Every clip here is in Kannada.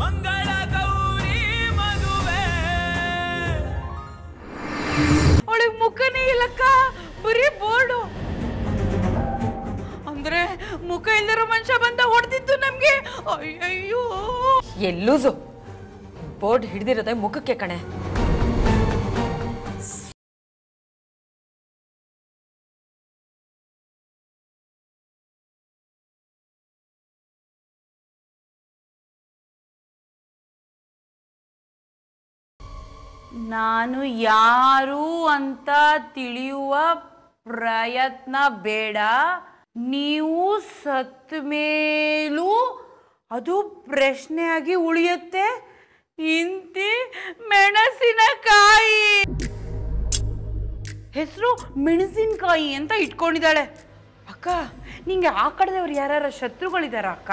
ಮಂಗಳ ಗೌರಿ ಮದುವೆ. ಅವಳಿಗೆ ಮುಖನೇ ಇಲ್ಲಕ್ಕ ಬರೀ ಬೋರ್ಡು. ಅಂದ್ರೆ ಮುಖ ಇಲ್ದಿರೋ ಮನುಷ್ಯ ಬಂದ ಹೊಡೆದಿದ್ದು ನಮ್ಗೆ? ಅಯ್ಯಯ್ಯೋ. ಎಲ್ಲೂಸು. ಬೋರ್ಡ್ ಹಿಡ್ದಿರೋದೆ ಮುಖಕ್ಕೆ ಕಣೆ. ನಾನು ಯಾರು ಅಂತ ತಿಳಿಯುವ ಪ್ರಯತ್ನ ಬೇಡ. ನೀವು ಸತ್ ಮೇಲೂ ಅದು ಪ್ರಶ್ನೆಯಾಗಿ ಉಳಿಯುತ್ತೆ. ಇಂತಿ ಮೆಣಸಿನಕಾಯಿ. ಹೆಸರು ಮೆಣಸಿನಕಾಯಿ ಅಂತ ಇಟ್ಕೊಂಡಿದ್ದಾಳೆ. ಅಕ್ಕ, ನಿಂಗೆ ಆ ಕಡೆದವ್ರು ಯಾರ್ಯಾರ ಶತ್ರುಗಳಿದಾರ ಅಕ್ಕ?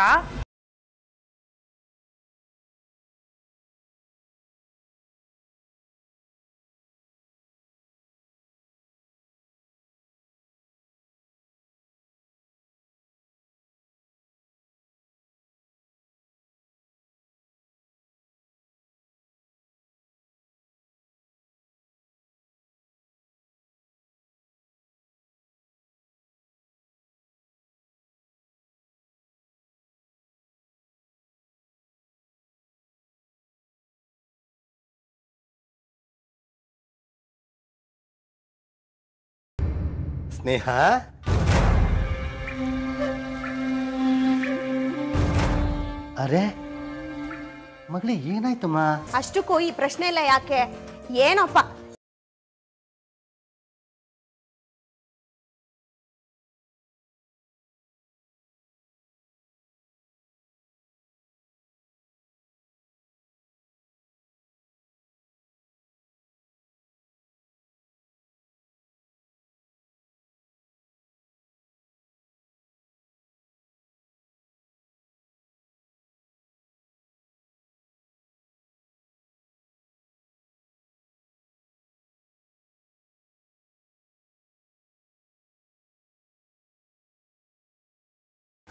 ಸ್ನೇಹ? ಅರೆ ಮಗಳೇ ಏನಾಯ್ತಮ್ಮ? ಅಷ್ಟಕ್ಕೂ ಈ ಪ್ರಶ್ನೆ ಇಲ್ಲ ಯಾಕೆ? ಏನಪ್ಪ?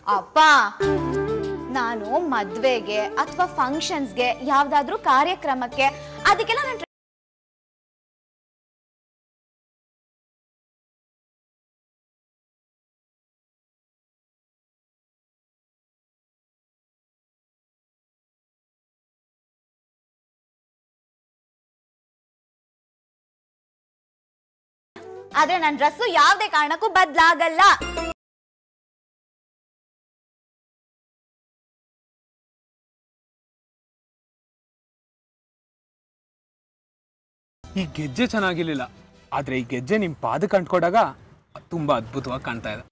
ಅಪ್ಪ, ನಾನು ಮದ್ವೆಗೆ ಅಥವಾ ಫಂಕ್ಷನ್ಸ್ಗೆ ಯಾವ್ದಾದ್ರು ಕಾರ್ಯಕ್ರಮಕ್ಕೆ ಅದಕ್ಕೆಲ್ಲ ನಾನು ಆದ್ರೆ ನನ್ನ ಡ್ರೆಸ್ಸು ಯಾವುದೇ ಕಾರಣಕ್ಕೂ ಬದ್ಲಾಗಲ್ಲ. ಈ ಗೆಜ್ಜೆ ಚೆನ್ನಾಗಿರ್ಲಿಲ್ಲ. ಆದರೆ ಈ ಗೆಜ್ಜೆ ನಿಮ್ಮ ಪಾದಕ್ಕೆ ಅಂಟ್ಕೊಂಡಾಗ ತುಂಬಾ ಅದ್ಭುತವಾಗಿ ಕಾಣ್ತಾ ಇದೆ.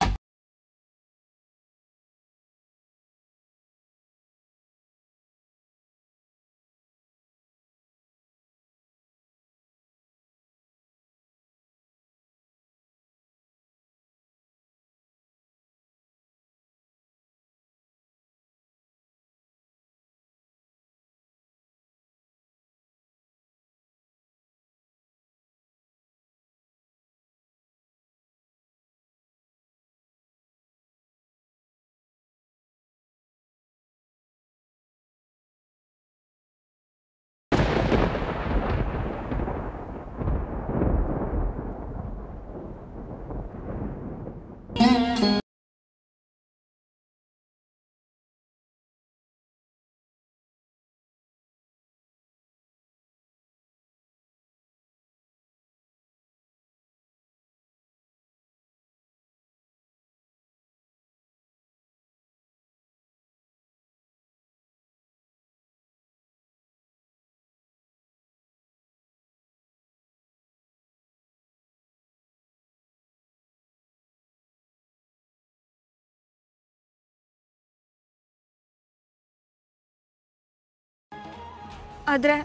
ಆದ್ರೆ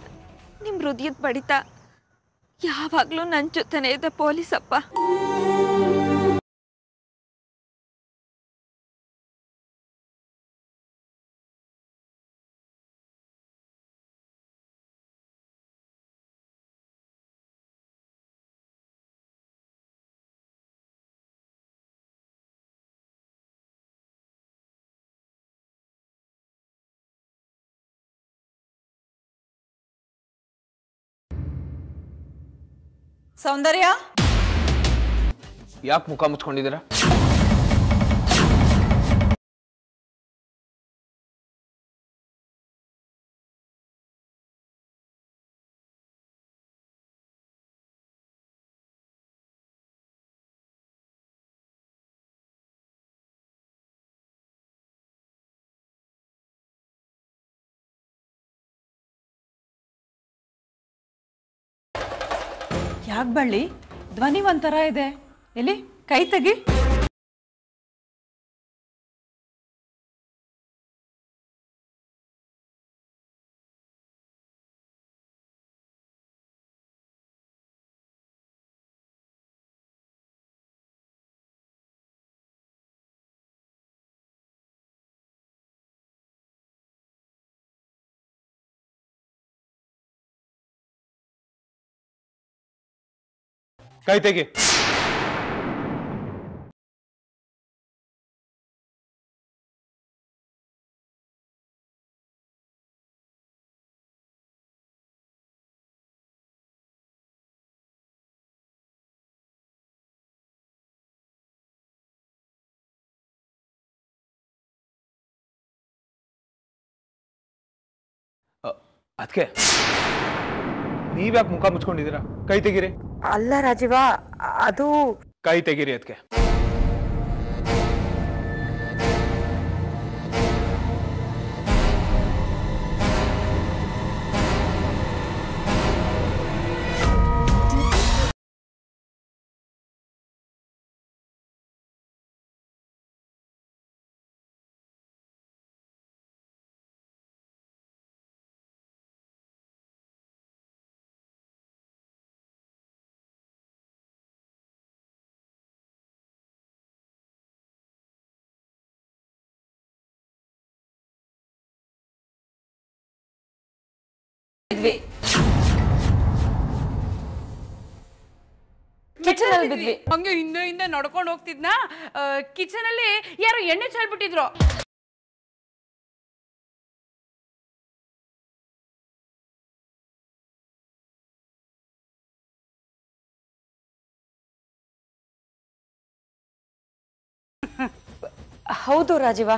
ನಿಮ್ ಹೃದಯದ ಬಡಿತ ಯಾವಾಗ್ಲೂ ನನ್ ಜೊತೆನೇ ಇದೆ ಪೊಲೀಸಪ್ಪ. ಸೌಂದರ್ಯ? ಯಾಕೆ ಮುಖ ಮುಚ್ಕೊಂಡಿದ್ದೀರಾ? ಯಾಕೆ ಬಳ್ಳಿ? ಧ್ವನಿ ಒಂಥರ ಇದೆ. ಎಲ್ಲಿ? ಕೈ ತೆಗಿ. ಕೈ ತೆಗಿ ಅದಕ್ಕೆ ನೀವ್ಯಾಕೆ ಮುಖ ಮುಚ್ಕೊಂಡಿದ್ದೀರಾ ಕೈ ತೆಗೀರಿ ಅಲ್ಲ ರಾಜೀವ ಅದು ಕೈ ತೆಗೀರಿ ಅದಕ್ಕೆ ಕಿಚನ್ ಅಲ್ಲಿ ಬಿದ್ವಿ ಹಂಗೆ ಹಿಂದೆ ಹಿಂದೆ ನಡ್ಕೊಂಡು ಹೋಗ್ತಿದ್ನ? ಕಿಚನ್ ಅಲ್ಲಿ ಯಾರೋ ಎಣ್ಣೆ ಚೆಲ್ಬಿಟ್ಟಿದ್ರು. ಹೌದು ರಾಜೀವ.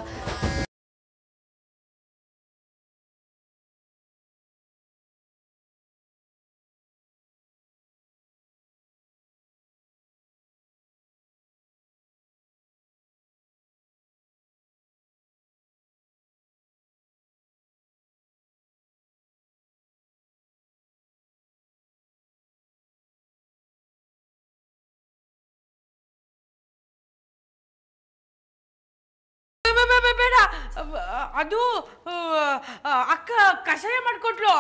ಅದು ಅಕ್ಕ ಕಷಾಯ ಮಾಡ್ಕೊಟ್ಲು.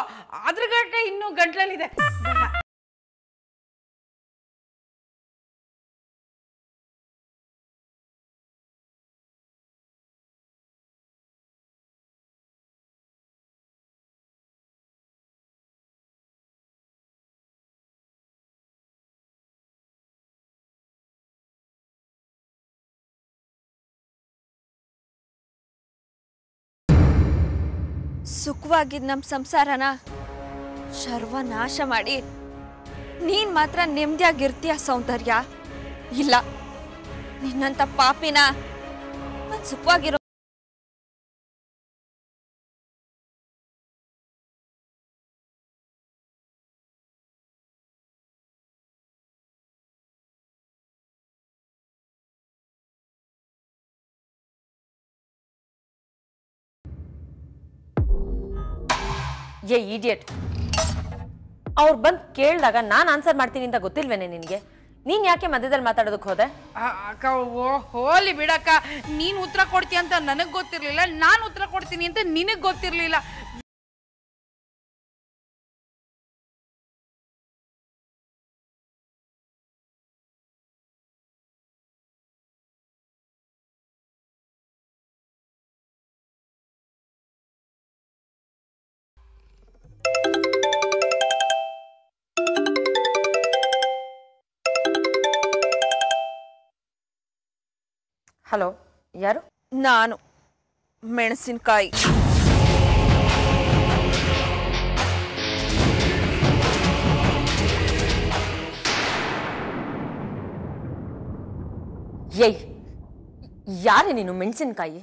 ಅದ್ರ ಗಂಟೆ ಇನ್ನೂ ಗಂಟ್ಲಲ್ಲಿದೆ. ಸುಖವಾಗಿದ್ದ ನಮ್ಮ ಸಂಸಾರನ ಸರ್ವನಾಶ ಮಾಡಿ. ನೀನ್ ಮಾತ್ರ ನೆಮ್ಮದಿಯಾಗಿರ್ತೀಯ ಸೌಂದರ್ಯ. ಇಲ್ಲ ನಿನ್ನಂತ ಪಾಪಿನ ಸುಖವಾಗಿರೋ ಏ ಇಡಿಯಟ್ ಅವ್ರು ಬಂದು ಕೇಳಿದಾಗ ನಾನು ಆನ್ಸರ್ ಮಾಡ್ತೀನಿ ಅಂತ ಗೊತ್ತಿಲ್ವೇನೆ ನಿನಗೆ? ನೀನ್ ಯಾಕೆ ಮಧ್ಯದಲ್ಲಿ ಮಾತಾಡೋದಕ್ಕೆ ಹೋದೆ? ಅಕ್ಕ, ಓ, ಹೋಲಿ ಬಿಡಕ್ಕ. ನೀನ್ ಉತ್ತರ ಕೊಡ್ತೀಯ ಅಂತ ನನಗ್ ಗೊತ್ತಿರ್ಲಿಲ್ಲ, ನಾನು ಉತ್ತರ ಕೊಡ್ತೀನಿ ಅಂತ ನಿನಗ್ ಗೊತ್ತಿರ್ಲಿಲ್ಲ. ಹಲೋ ಯಾರು ನಾನು ಮೆಣಸಿನಕಾಯಿ ಏಯ್ ಯಾರೇ ನೀನು ಮೆಣಸಿನಕಾಯಿ